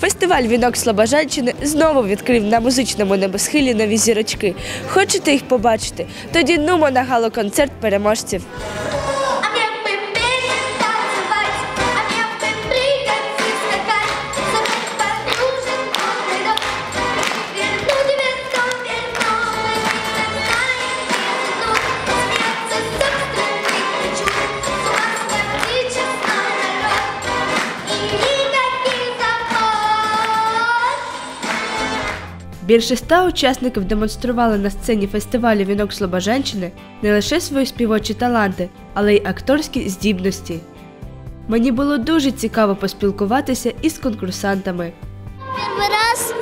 Фестиваль Вінок Слобожанщини знову відкрив на музичному небосхилі нові зірочки. Хочете їх побачити? Тоді нумо на гало-концерт переможців. Більше ста учасників демонстрували на сцені фестивалю Вінок Слобожанщини не лише свої співочі таланти, але й акторські здібності. Мені було дуже цікаво поспілкуватися із конкурсантами. Первый раз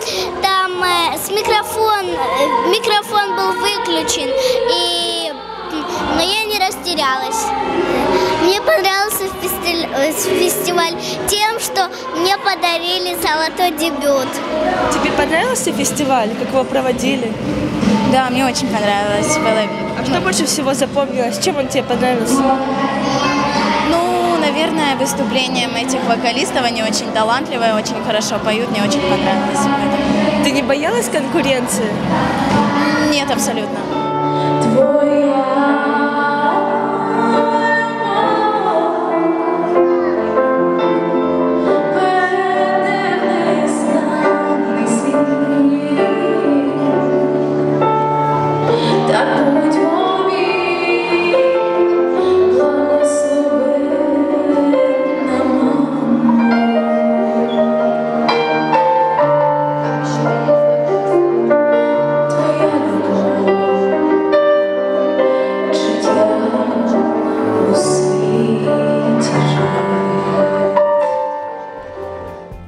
там э, с микрофон, э, микрофон был выключен, и, что мне подарили золотой дебют. Тобі понравился фестиваль, як його проводили? Да, мне очень понравилось. Было... А что больше всего запомнилось? Чем он тебе понравился? Ну, наверное, выступлением этих вокалистов. Они очень талантливые, очень хорошо поют. Мне очень понравилось. Ты не боялась конкуренции? Нет, абсолютно. Твоя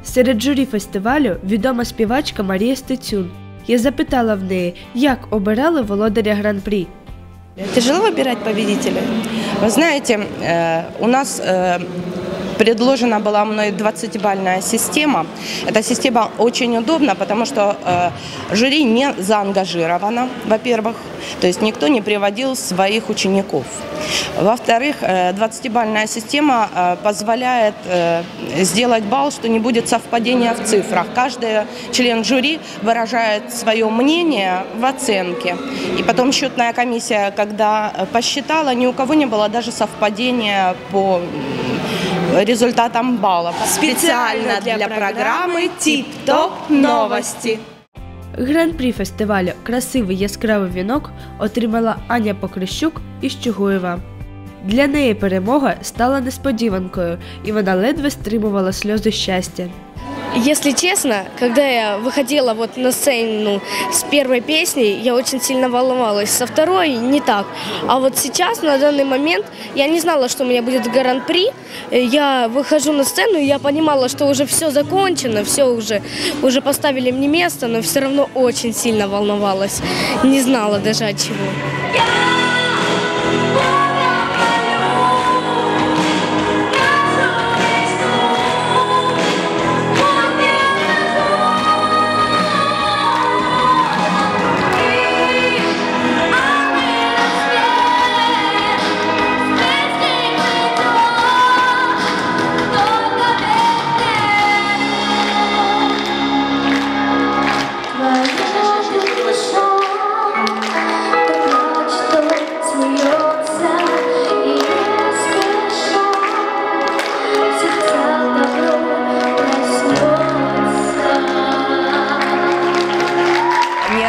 Серед журі фестивалю відома співачка Марія Стецюн. Я запитала в неї, як обирали володаря гран-прі. Тяжело выбирать победителя. Вы знаете, э, у нас э, предложена была мной 20-бальная система. Эта система очень удобна, потому что э, жюри не заангажировано, во-первых. То есть никто не приводил своих учеников. Во-вторых, э, 20-бальная система э, позволяет э, сделать балл, что не будет совпадения в цифрах. Каждый член жюри выражает свое мнение в оценке. И потом счетная комиссия, когда э, посчитала, ни у кого не было даже совпадения по результатам баллов. Специально для программы «Тип-топ новости». Гран-прі фестивалю Красивий яскравий вінок отримала Аня Покрищук із Чугуєва. Для неї перемога стала несподіванкою, і вона ледве стримувала сльози щастя. Если честно, когда я выходила вот на сцену с первой песней, я очень сильно волновалась. Со второй не так. А вот сейчас, на данный момент, я не знала, что у меня будет гран-при. Я выхожу на сцену, и я понимала, что уже все закончено, все уже, уже поставили мне место, но все равно очень сильно волновалась. Не знала даже от чего.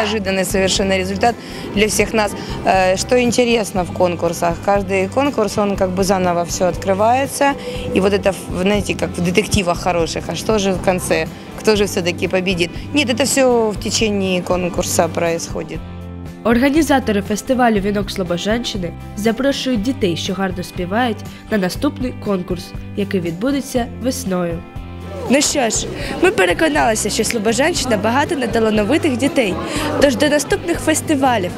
неожиданный совершенно результат для всех нас. Э, Что интересно в конкурсах, каждый конкурс, он как бы заново все открывается, и вот это, знаете, как в детективах хороших, а что же в конце, кто же все-таки победит? Нет, это все в течение конкурса происходит. Організатори фестивалю Вінок Слобожанщини запрошують дітей, що гарно співають, на наступний конкурс, який відбудеться весною. Ну що ж, ми переконалися, що Слобожанщина багато неталановитих дітей. Тож до наступних фестивалів.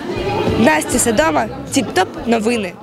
Настя Садома, Тіп-Топ новини.